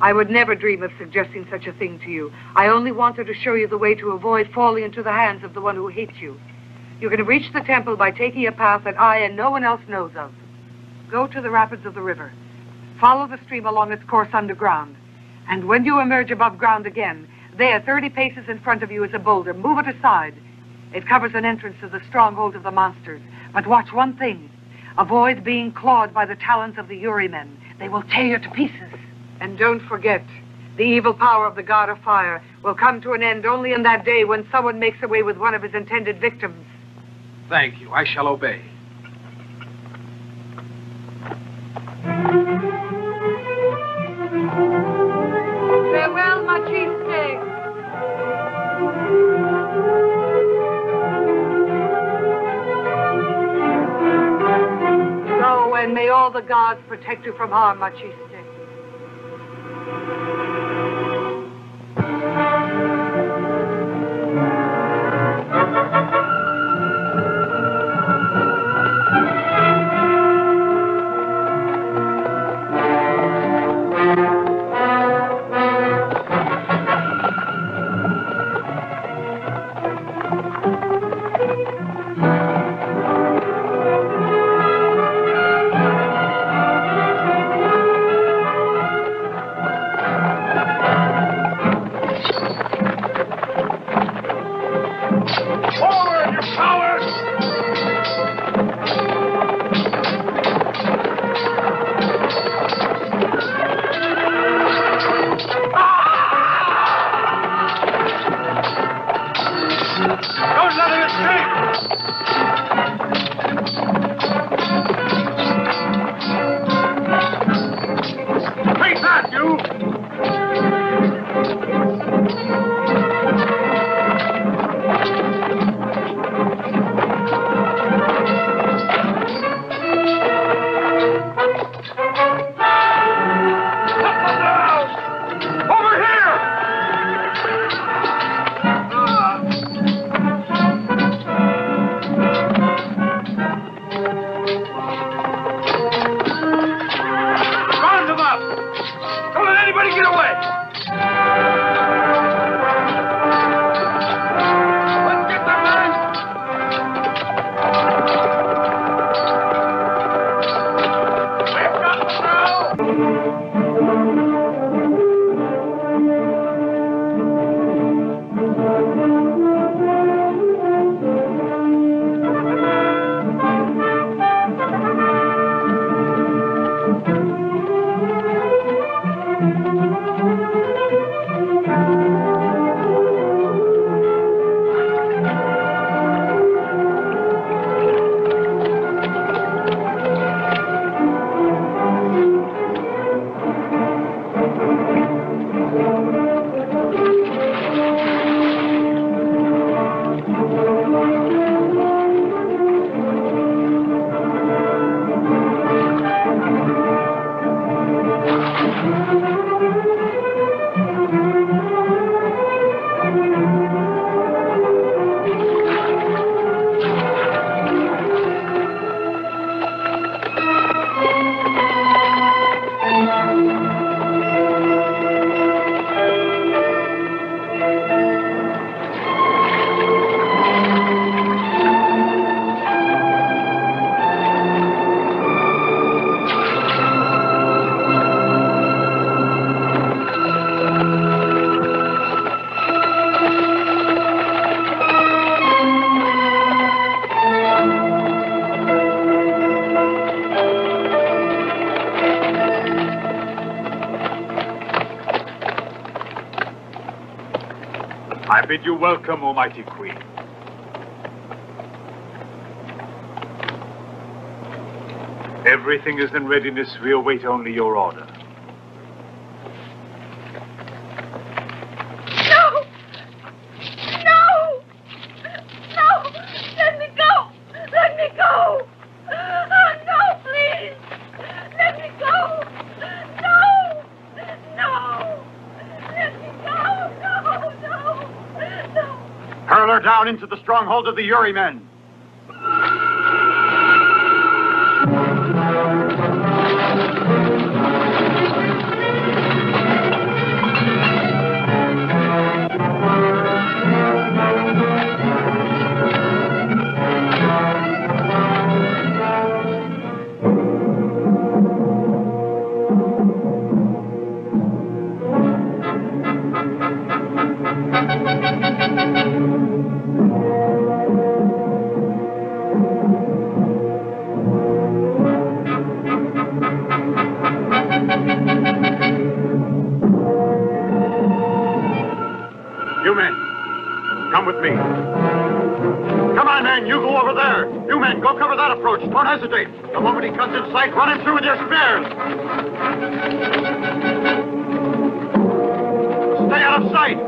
I would never dream of suggesting such a thing to you. I only wanted to show you the way to avoid falling into the hands of the one who hates you. You can reach the temple by taking a path that I and no one else knows of. Go to the rapids of the river. Follow the stream along its course underground. And when you emerge above ground again, there, 30 paces in front of you, is a boulder. Move it aside. It covers an entrance to the stronghold of the monsters. But watch one thing. Avoid being clawed by the talons of the Yuri men. They will tear you to pieces. And don't forget, the evil power of the God of Fire will come to an end only in that day when someone makes away with one of his intended victims. Thank you. I shall obey. all the gods protect you from harm, Maciste. bid you welcome, Almighty Queen. Everything is in readiness. We await only your order. into the stronghold of the Uri men. Hesitate. The moment he comes in sight, run him through with your spears. Stay out of sight.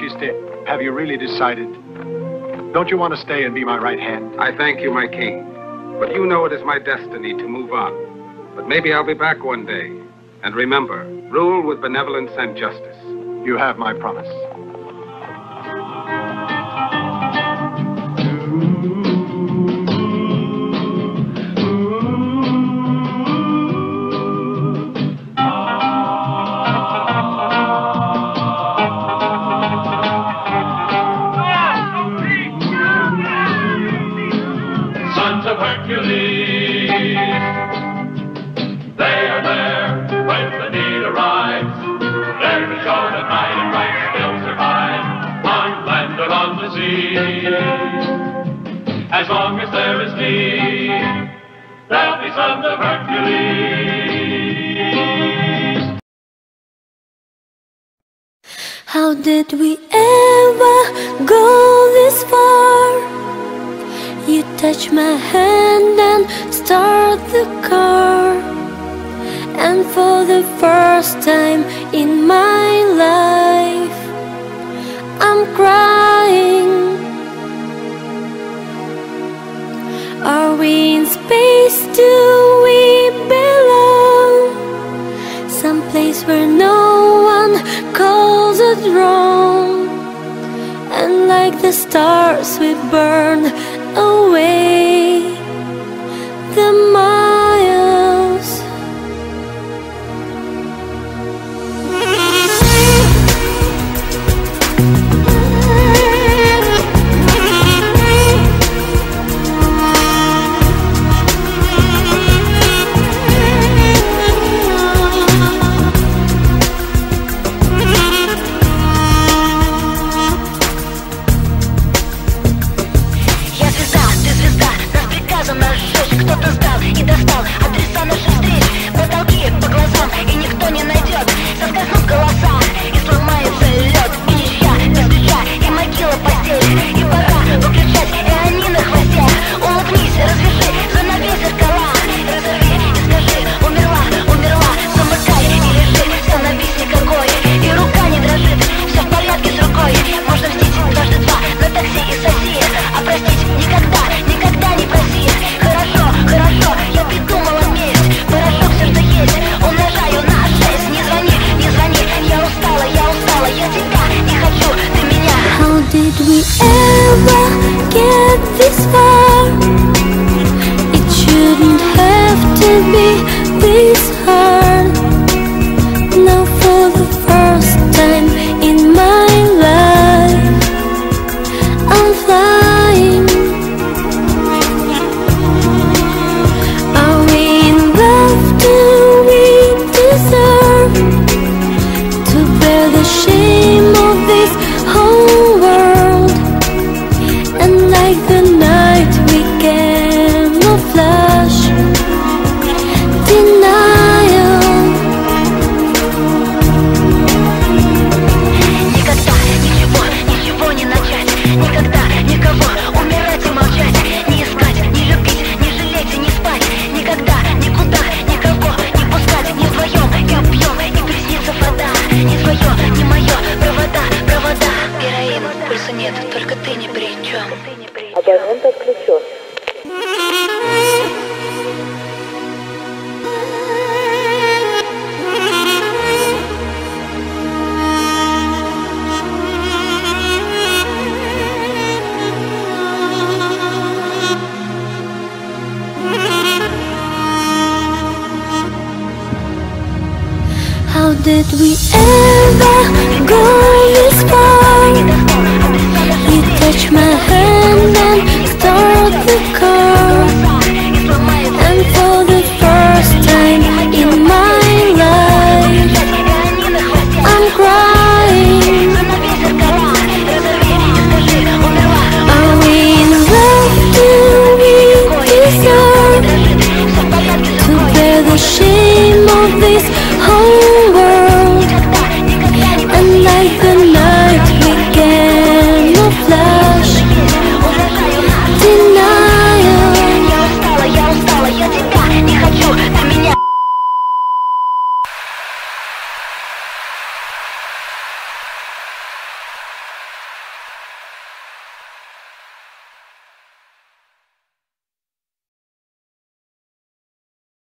which. Have you really decided? Don't you want to stay and be my right hand? I thank you, my king. But you know it is my destiny to move on. But maybe I'll be back one day. And remember, rule with benevolence and justice. You have my promise.